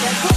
Yes.